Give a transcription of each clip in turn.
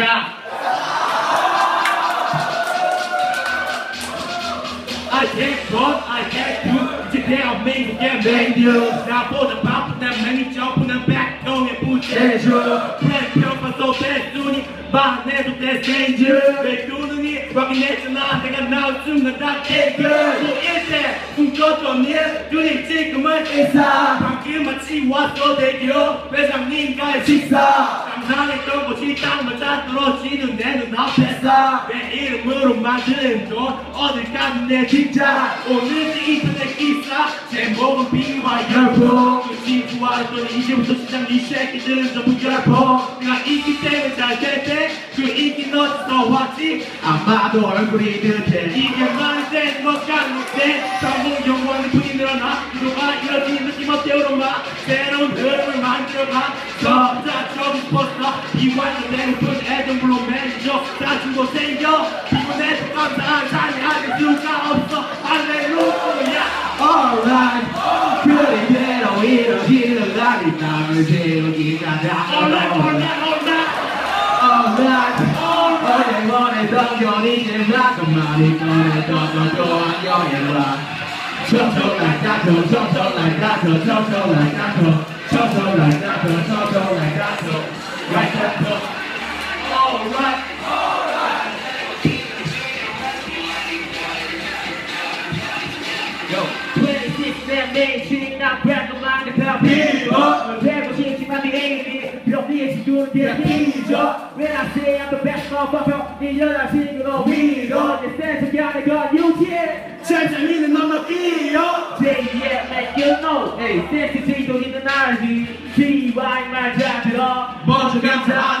자. I can't talk, I can't do 이제 대한민국의 메뉴 나보다 바쁘다 매니저분은 백동의 부재주 팬평가 대순이 말해도 대생주 내 두눈이 확인했잖아 내가 나올 순간 다 깨끗 일대 숨겨줬니 눈이 지금은 인사 방 금 마치 왔어 대교 회장님과의 식사 상상했던 곳이 딱 맞아 떨어지는 내 눈앞에서 내 이름으로 만든 돈 어딜 가는 내 진짜. 오늘 인터넷 기사 제목은 비와 열풍. 그 친구와 했더니 이제부터 시작 이 새끼들은 전부 열풍. 내가 있기 때문에 잘 됐대. 그 인기 어디서 왔지? 아마도 얼굴이 듯해 이게 말이 되는 것 같은데. 전국 영광의 돈이 늘어나. 누가 이러지 느낌 어때요 마 새로운 흐름을 만들어가 내놓은 애들 물론 매니저 다준 거 생겨 피곤해서 감사한 아닐 수가 없어 할렐루야 Alright 그리대로 이루어지는 날이 남을 세우기가 다 Alright alright alright Alright 원했던 건 이제 나도 많이 chop chop like that, chop chop like that, chop chop like that, chop chop like that, like that. Alright Yo. 26내 메인스트림 나 브랜드만 대표 비버 되고 싶지만 네 애인이 병리에 지도는 게 비죠 When I say I'm the best motherfucker 네 여자 친구도 위로 내 센스 안에 건 유치해 재미는 너무 귀여. 제2의 make you know Hey 센스 지도리는 알지 DY 말잘 들어 먼저 감사하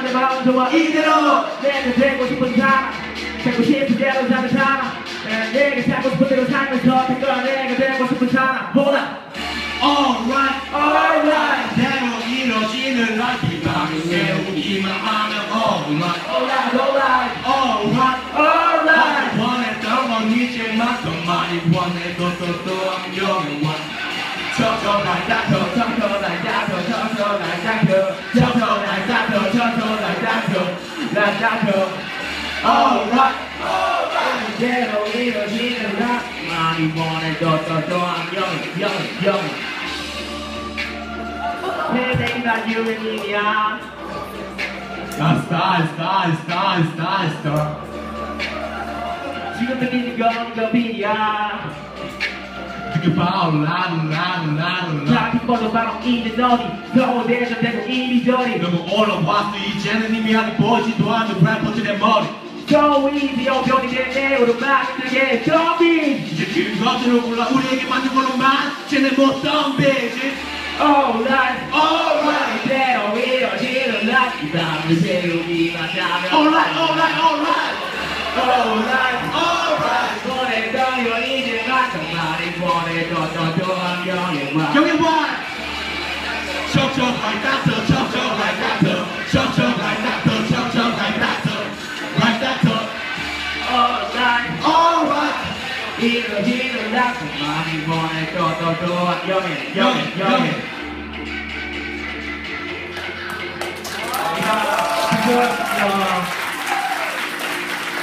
오늘 마음 좋아 이대로 내가 되고 싶은 사람 되고 싶은 대로 사는 사람 내가 살고 싶은 대로 살면서 내가 내가 되고 싶은 사람 보라 Alright. alright 대로 이뤄지는 날이 밤이 세우기만 하면 alright. alright alright Alright. alright 원했던 건 이제만큼 많이 원해도 또 안경을 원. like that, 척척 like that, 척척 like that, 척척 like that, like that. Alright. 이대로 이뤄지는 날 많이 원해도 또 안경을 영, 영. 내가 유명이야 Star, star, star, star, star, star. 지금 들리는 건 이거 비야 그게 바로 나는 나는 나는 나. 자기 번호 바로 이제 너니 서울대에서 되고 이리저리 너무 올라왔어 이제는 이미 아직 보지도 않는 래퍼들 내 머리. Easy 어변이 되네 오르막 힘들게 더비 이제 그 것들을 골라 우리에게 맞는 걸로만 쟤네 못 덤비지. Alright Alright. 이대로 이뤄지는 날 밤을 세우기만 하면 Alright, alright, alright. Alright Alright. 보냈던 건이 Alright. 이뤄지는 날 많이 보내줬던 또 안경에 영예, 영예.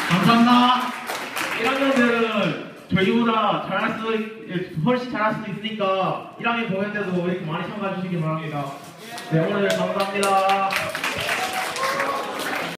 감사합니다. 1학년들은 저희보다 잘할 수, 있- 훨씬 잘할 수도 있으니까 1학년 공연 때도 이렇게 많이 참가해 주시기 바랍니다. 네, 오늘 감사합니다.